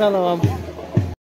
看到了吗？